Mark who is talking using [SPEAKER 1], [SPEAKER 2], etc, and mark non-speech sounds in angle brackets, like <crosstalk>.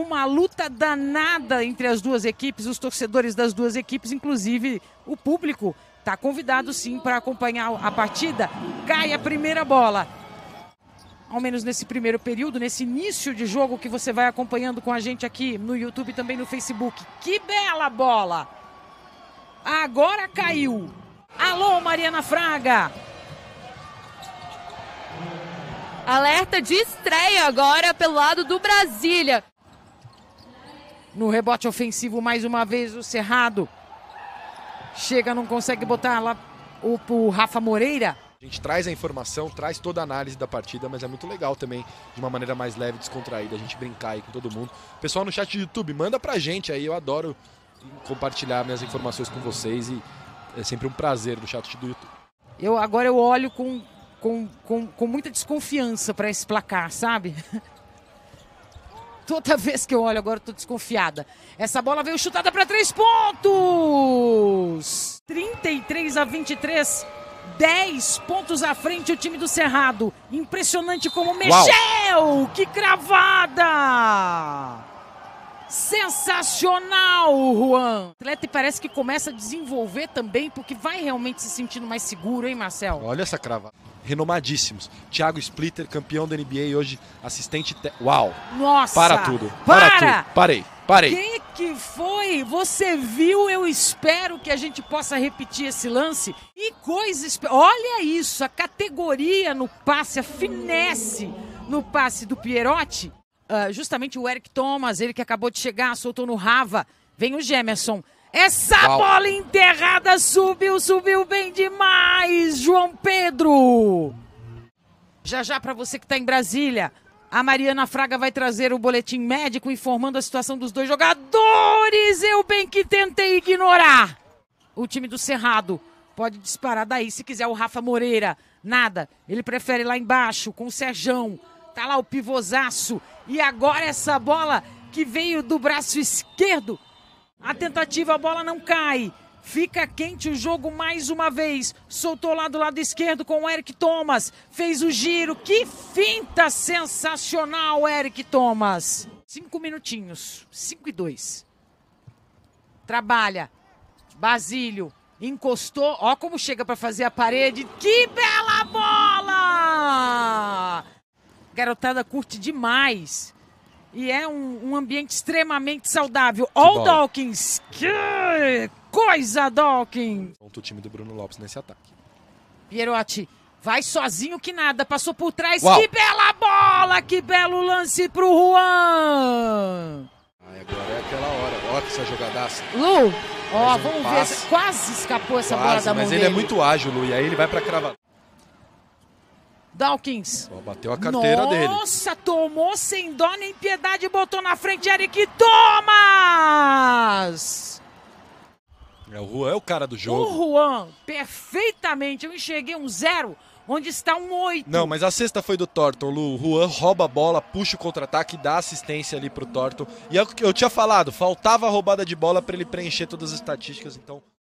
[SPEAKER 1] uma luta danada entre as duas equipes, os torcedores das duas equipes, inclusive o público está convidado sim para acompanhar a partida. Cai a primeira bola. Ao menos nesse primeiro período, nesse início de jogo que você vai acompanhando com a gente aqui no YouTube e também no Facebook. Que bela bola! Agora caiu. Alô, Mariana Fraga.
[SPEAKER 2] Alerta de estreia agora pelo lado do Brasília.
[SPEAKER 1] No rebote ofensivo, mais uma vez, o Cerrado. Chega, não consegue botar lá o, o Rafa Moreira.
[SPEAKER 3] A gente traz a informação, traz toda a análise da partida, mas é muito legal também, de uma maneira mais leve, descontraída, a gente brincar aí com todo mundo. Pessoal no chat do YouTube, manda pra gente aí, eu adoro compartilhar minhas informações com vocês e é sempre um prazer no chat do YouTube.
[SPEAKER 1] Eu agora eu olho com, com, com, com muita desconfiança para esse placar, sabe? <laughs> Toda vez que eu olho agora eu tô desconfiada. Essa bola veio chutada para três pontos. 33 a 23. 10 pontos à frente o time do Cerrado. Impressionante como mexeu! Uau. Que cravada! Sensacional, Juan! O atleta parece que começa a desenvolver também, porque vai realmente se sentindo mais seguro, hein, Marcel?
[SPEAKER 3] Olha essa crava. Renomadíssimos. Thiago Splitter, campeão da NBA, hoje assistente. Te... Uau!
[SPEAKER 1] Nossa!
[SPEAKER 3] Para tudo!
[SPEAKER 1] Para,
[SPEAKER 3] Para tudo! Parei! Parei!
[SPEAKER 1] Quem que foi? Você viu? Eu espero que a gente possa repetir esse lance. E coisa. Olha isso! A categoria no passe, a finesse no passe do Pierotti. Uh, justamente o Eric Thomas, ele que acabou de chegar, soltou no Rava. Vem o Gemerson. Essa Uau. bola enterrada subiu, subiu bem demais, João Pedro. Já já para você que está em Brasília, a Mariana Fraga vai trazer o boletim médico informando a situação dos dois jogadores. Eu bem que tentei ignorar. O time do Cerrado pode disparar daí se quiser o Rafa Moreira. Nada, ele prefere lá embaixo com o Serjão. Tá lá o pivôzaço. E agora essa bola que veio do braço esquerdo. A tentativa, a bola não cai. Fica quente o jogo mais uma vez. Soltou lá do lado esquerdo com o Eric Thomas. Fez o giro. Que finta sensacional, Eric Thomas. Cinco minutinhos. Cinco e dois. Trabalha. Basílio. Encostou. Ó como chega para fazer a parede. Que bela bola! garotada curte demais. E é um, um ambiente extremamente saudável. Ó o Dawkins! Que coisa, Dawkins!
[SPEAKER 3] Ponto o time do Bruno Lopes nesse ataque.
[SPEAKER 1] Pierotti vai sozinho que nada, passou por trás. Uau. Que bela bola! Que belo lance pro Juan!
[SPEAKER 3] Ai, agora é aquela hora. Olha essa jogadaça.
[SPEAKER 1] Lu, ó, vamos ver. Quase escapou essa Quase, bola da mão
[SPEAKER 3] Mas ele
[SPEAKER 1] dele.
[SPEAKER 3] é muito ágil, Lu, e aí ele vai pra cravar.
[SPEAKER 1] Dawkins.
[SPEAKER 3] bateu a carteira
[SPEAKER 1] Nossa,
[SPEAKER 3] dele.
[SPEAKER 1] Nossa, tomou sem dó nem piedade e botou na frente Eric Thomas.
[SPEAKER 3] É, o Juan é o cara do jogo.
[SPEAKER 1] O Juan, perfeitamente. Eu enxerguei um zero, onde está um oito.
[SPEAKER 3] Não, mas a sexta foi do Thornton, Lu. O Juan rouba a bola, puxa o contra-ataque dá assistência ali pro Thornton. E é eu, eu tinha falado, faltava a roubada de bola para ele preencher todas as estatísticas, então